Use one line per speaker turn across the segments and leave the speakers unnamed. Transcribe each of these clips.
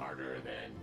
harder than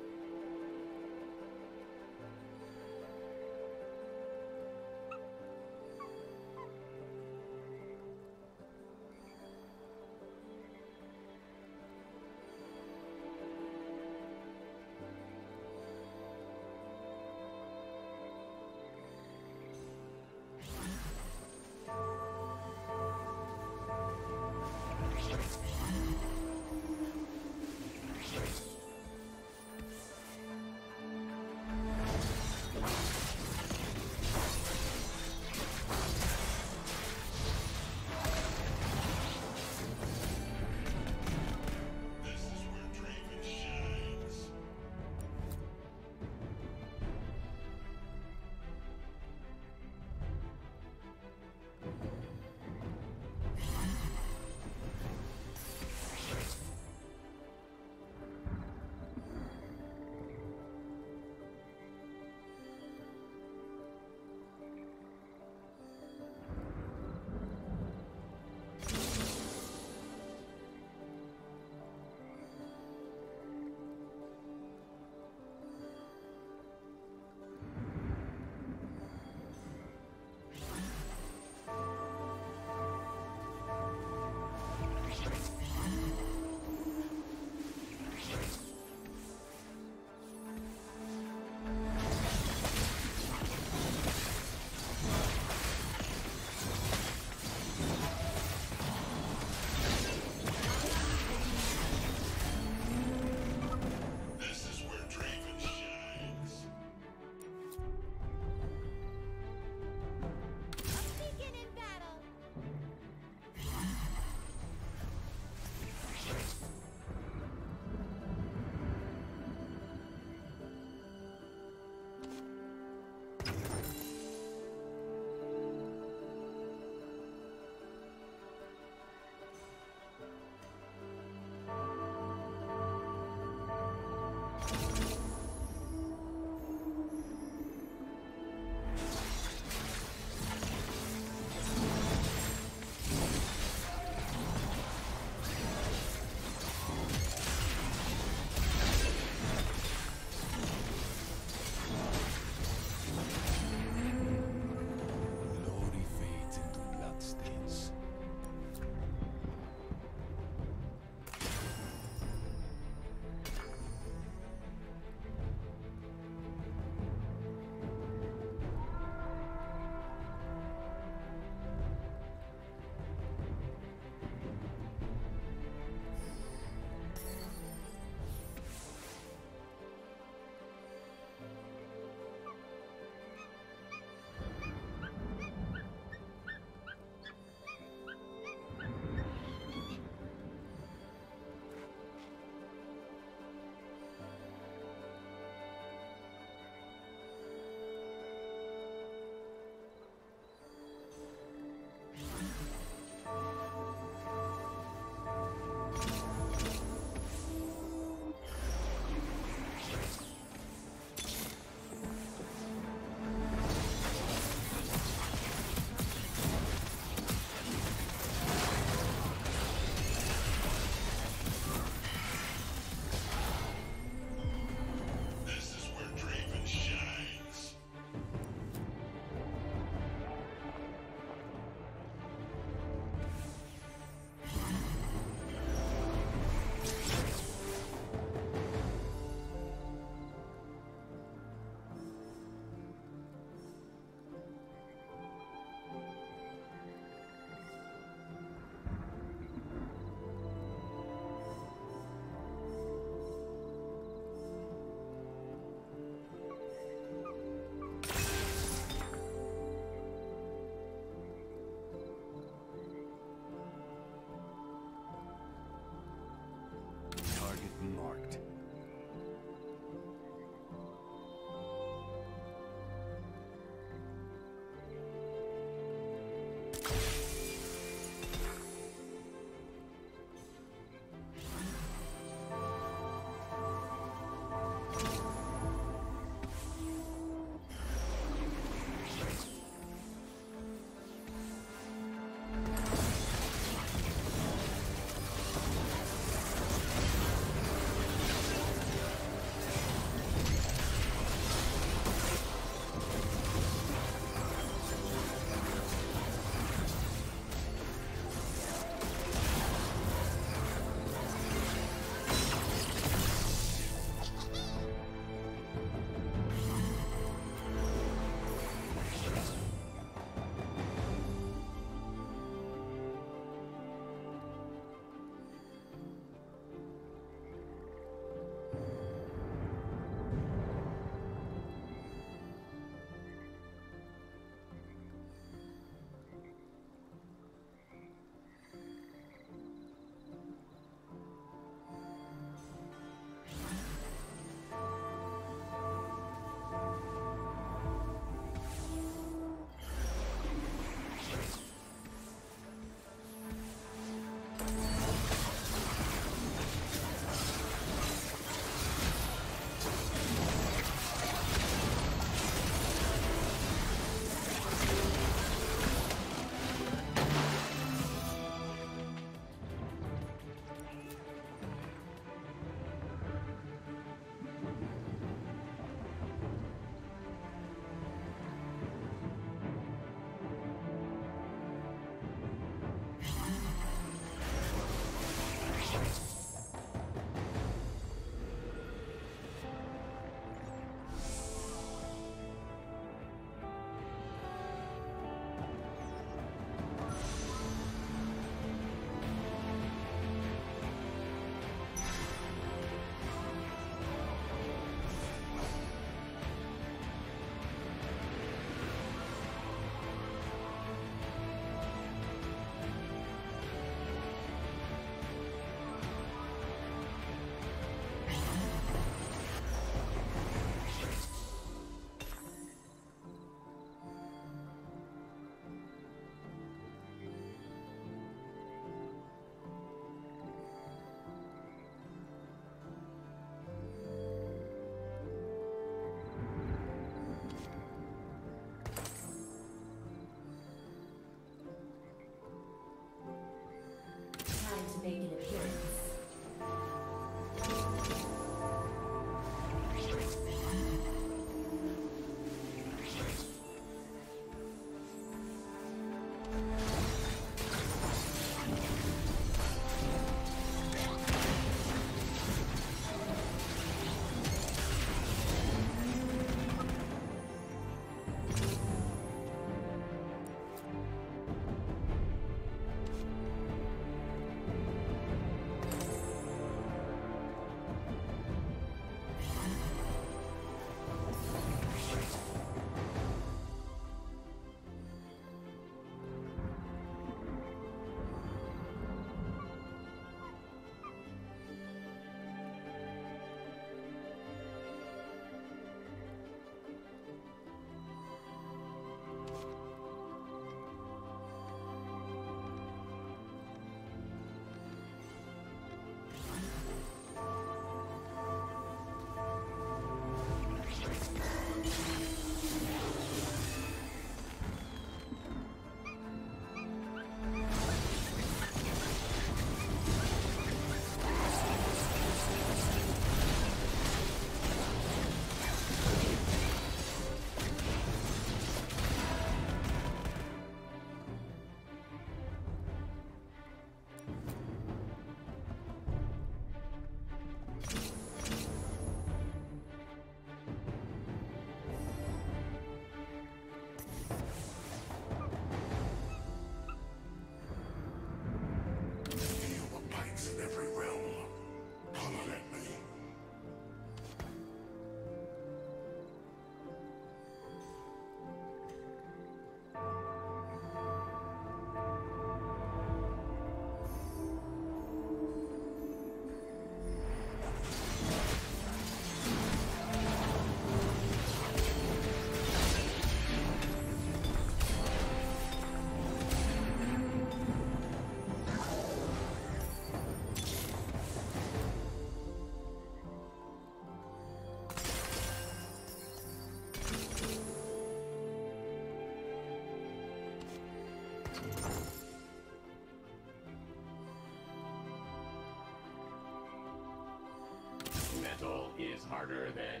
harder than.